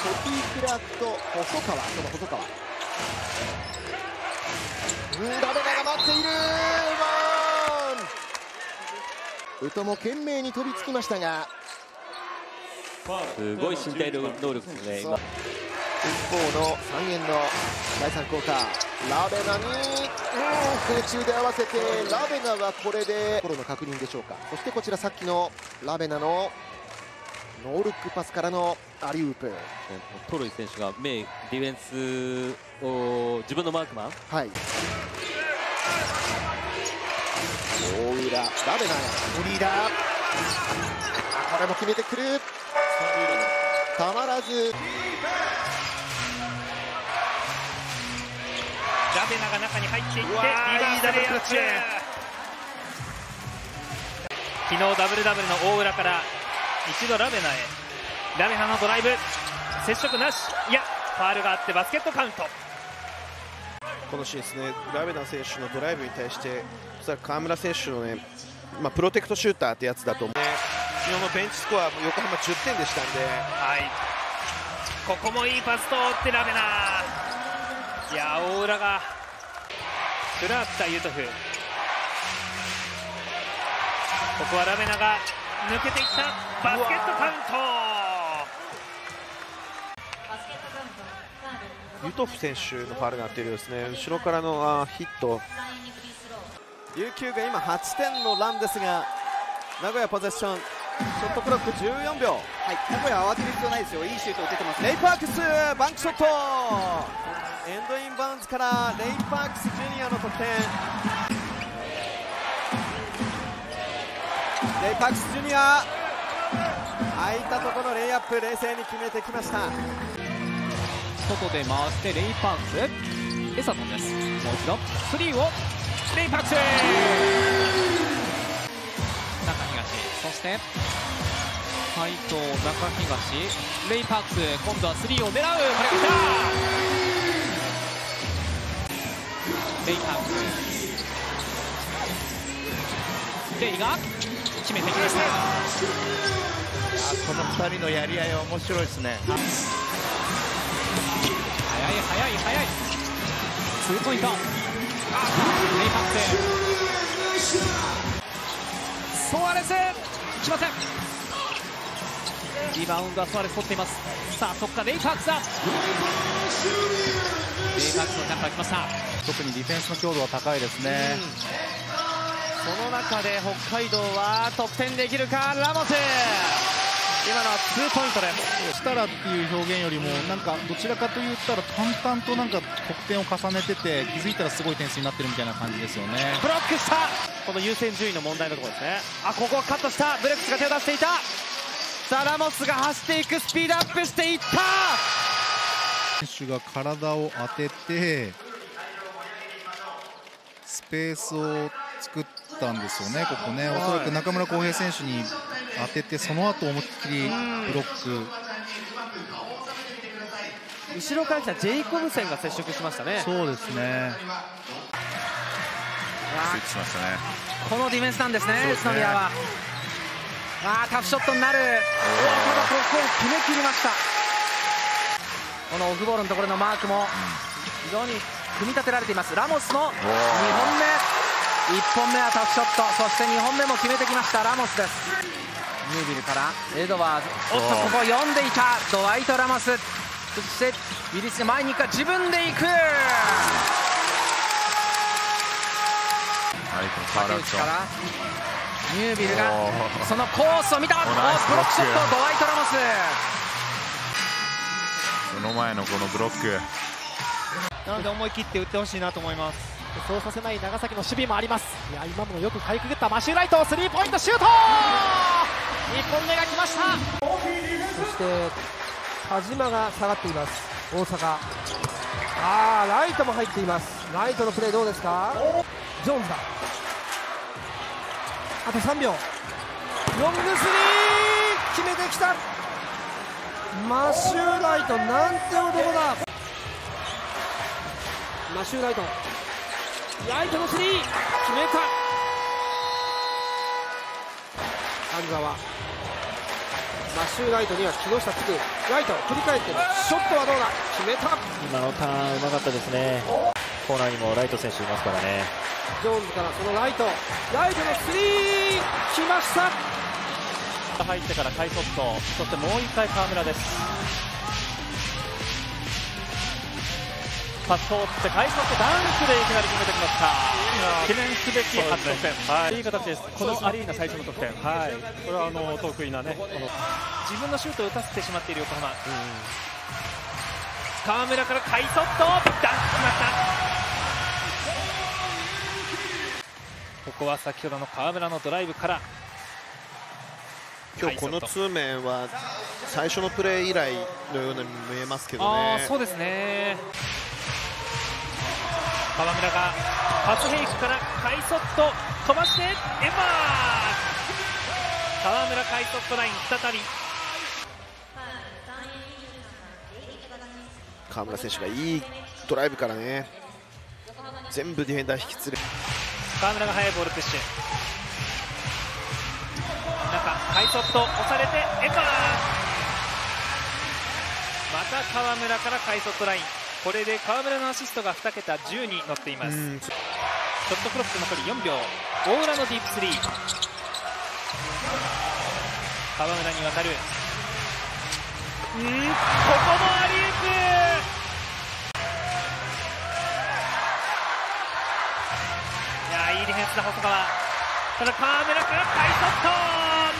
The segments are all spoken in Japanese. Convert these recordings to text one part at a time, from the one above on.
ティ・クラークと細川その細川。うんラベナが待っている。ワン。ウトも懸命に飛びつきましたが。すごい身体能力ですね今。一方の3円の第3クォーター。ラベナに、うん、空中で合わせてラベナはこれでフォローの確認でしょうか。そしてこちらさっきのラベナのノールックパスからのアリウープ。トロイ選手がメイディフェンスを自分のマークマン？はい。大浦ラベナやフリーダー。これも決めてくる。たまらず。ラベナが中に入っていってリバースレイアップ昨日ダブルダブルの大浦から一度ラベナへ。ラベナのドライブ。接触なし。いやファールがあってバスケットカウント。このシーンですね。ラベナ選手のドライブに対しておそらく河村選手のね、まあ、プロテクトシューターってやつだと思う。昨日のベンチスコア横浜10点でしたんで。はい。ここもいいパス通ってラベナ。いや大浦が。クラーク対ユトフ。ここはラベナが抜けていった。バスケットカウント。ユトフ選手のファウルになっているようですね。後ろからのあヒット。琉球が今8点のランですが名古屋ポゼッション。ショットクロック14秒。はい。名古屋慌てる必要ないですよ。いいシュート打ててますレイパークスバンクショット。エンドインバウンズからレイパークスジュニアの得点レイパークスジュニア。空いたところレイアップ冷静に決めてきました。外で回してレイパークスエサトンです。もう一度スリーを。レイパークス!中東。そして斎藤中東。レイパークス今度はスリーを狙う。これが来た!レイパークスレイが決めてきました。この2人のやり合いは面白いですね。速い速い速い。ツーポイント。レイパソアレス。しません。リバウンドはソアレス取っています。さあそこからレイパークスだ。レイパークスのジャンパー来ました。特にディフェンスの強度は高いですね、その中で北海道は得点できるか？ラモス！今のはツーポイントで。すしたらっていう表現よりもなんかどちらかと言ったら淡々となんか得点を重ねてて気づいたらすごい点数になってるみたいな感じですよね。ブロックした！この優先順位の問題のところですね。あここはカットしたブレックスが手を出していた！さあラモスが走っていくスピードアップしていった！選手が体を当ててスペースを作ったんですよね、ここね、おそらく中村航平選手に当てて、その後思いっきりブロック。後ろから来たジェイコブセンが接触しましたね。そうですね。スイッチしましたね。このディフェンスなんですね、宇都宮は。あタフショットになる。おただここを決めきりました。このオフボールのところのマークも非常に組み立てられています。ラモスの2本目。1本目はタフショット。そして2本目も決めてきました。ラモスです。ニュービルから。エドワーズ。おっとここ読んでいた。ドワイト・ラモス。そしてウィリスで前に行くか。自分で行く。はいこのファウルアウトからニュービルがそのコースを見た。ブロック。ショットドワイト・ラモス。その前のこのブロック。なので思い切って打ってほしいなと思いますそうさせない長崎の守備もあります。いや今のよくかいくぐったマシューライトスリーポイントシュート！1本目が来ました。そして田島が下がっています。大阪。ああライトも入っています。ライトのプレーどうですか？ジョーンズだ。あと3秒。ロングスリー決めてきた。マシューライトなんて男だ。マシューライトライトのスリー決めた。安沢マシューライトには木下つくライト振り返ってショットはどうだ？決めた。今のターンうまかったですね。コーナーにもライト選手いますからね。ジョーンズからそのライト。ライトのスリー来ました。入ってからカイソット。そしてもう1回河村ですパス通ってカイソットダンクでいきなり決めてきました。記念すべき初得点、はい、いい形です。このアリーナ最初の得点。はい。これはあの得意なねこの自分のシュートを打たせてしまっている横浜、河村からカイソットダンクしました。ここは先ほどの河村のドライブから。今日この通面は最初のプレー以来のように見えますけどね。そうですね河村がパスフェイクからカイソット飛ばしてエンバー河村カイソットライン再び河村選手がいいドライブからね。全部ディフェンダー引き連れ。河村が速いボールプッシュ。中カイソット押されてエンバー。また河村からカイソットライン。これで河村のアシストが2桁10に乗っています。ショットクロック残り4秒。大浦のディープスリー。河村に渡る。うんここもアリウープ。いやいいディフェンスだ細川ただ河村からカイソット。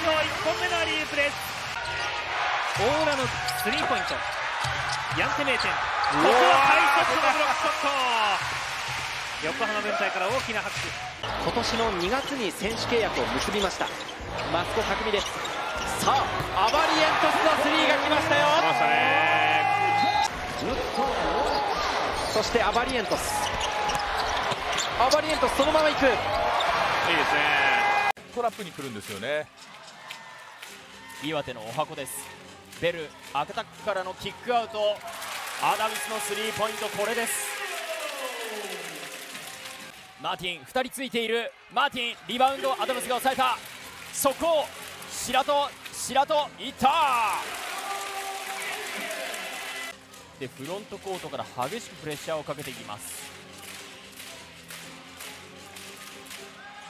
今日1本目のアリウープです。大浦のスリーポイントヤンテメーテン。ここはカイソットがブロックショット。横浜分隊から大きな拍手。今年の2月に選手契約を結びました。マスコ匠です。さあアバリエントスのスリーが来ましたよ。そしてアバリエントス。アバリエントスそのまま行く。いいですね。トラップに来るんですよね。岩手のお箱ですベルアタックからのキックアウト。アダムスのスリーポイントこれです。マーティン2人ついている。マーティンリバウンドアダムスが抑えた。速攻白戸白戸いったでフロントコートから激しくプレッシャーをかけていきます。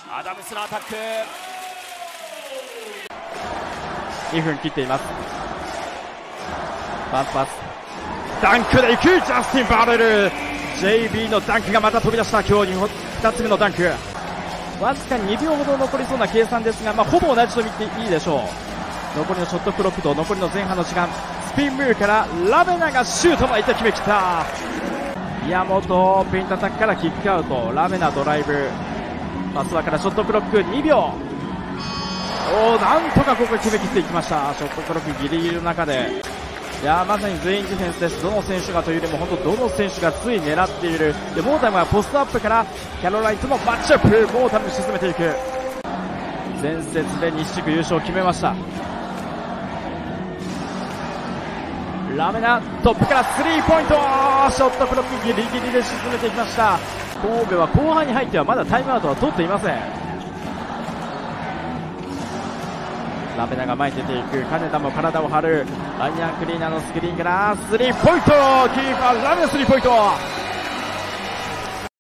アダムスのアタック。2分切っています。パス。パスダンクでいくジャスティン・バレル。JB のダンクがまた飛び出した今日2つ目のダンク。わずか2秒ほど残りそうな計算ですが、まあ、ほぼ同じと見ていいでしょう。残りのショットクロックと残りの前半の時間。スピンムーブからラベナがシュートまで決めきった。宮本ペイントアタックからキックアウト。ラベナドライブ。パスワからショットクロック2秒。おなんとかここ決めきっていきました。ショットクロックギリギリの中で。いやまさに全員ディフェンスです。どの選手がというよりも本当どの選手がつい狙っている。でモータムはポストアップからキャロラインとのマッチアップ。モータム沈めていく。前節で西地区優勝を決めました。ラメナトップからスリーポイント。ショットクロックギリギリで沈めてきました。神戸は後半に入ってはまだタイムアウトは取っていません。ラベナが前に出ていく。金田も体を張る。ライアン・クリーナーのスクリーンからスリーポイント。キーパーラメナスリーポイント。